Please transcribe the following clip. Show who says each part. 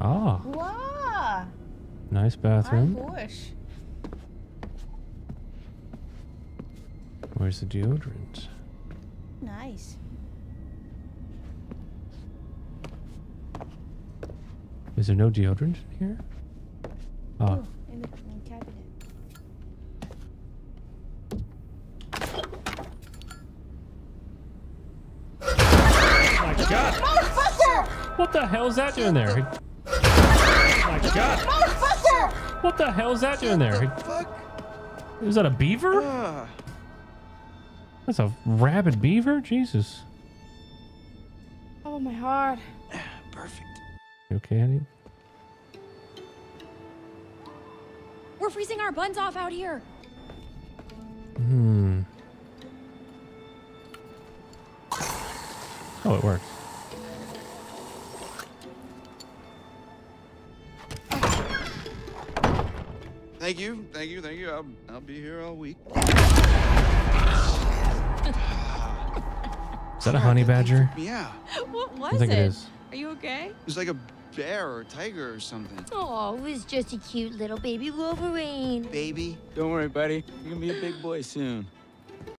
Speaker 1: Ah,
Speaker 2: Wow.
Speaker 1: nice
Speaker 2: Ai,
Speaker 1: bathroom.
Speaker 2: gosh.
Speaker 1: Where's the deodorant?
Speaker 2: Nice.
Speaker 1: Is there no deodorant in here? Oh,
Speaker 2: Oh, in the, in the cabinet.
Speaker 1: my god! What the hell is that doing there? My god! What the hell is that doing there? Is that a beaver? That's a rabid beaver? Jesus.
Speaker 2: Oh, my heart.
Speaker 3: perfect.
Speaker 1: You okay, honey?
Speaker 4: We're freezing our buns off out here.
Speaker 1: Hmm. Oh, it works.
Speaker 3: Thank you, thank you, thank you. I'll, I'll be here all week.
Speaker 1: Is that a honey badger?
Speaker 3: Yeah,
Speaker 4: What was
Speaker 1: I think it is.
Speaker 4: Are you okay?
Speaker 3: it's like a bear or tiger or something.
Speaker 5: Oh, it was just a cute little baby Wolverine.
Speaker 3: Baby.
Speaker 6: Don't worry, buddy. You're gonna be a big boy soon.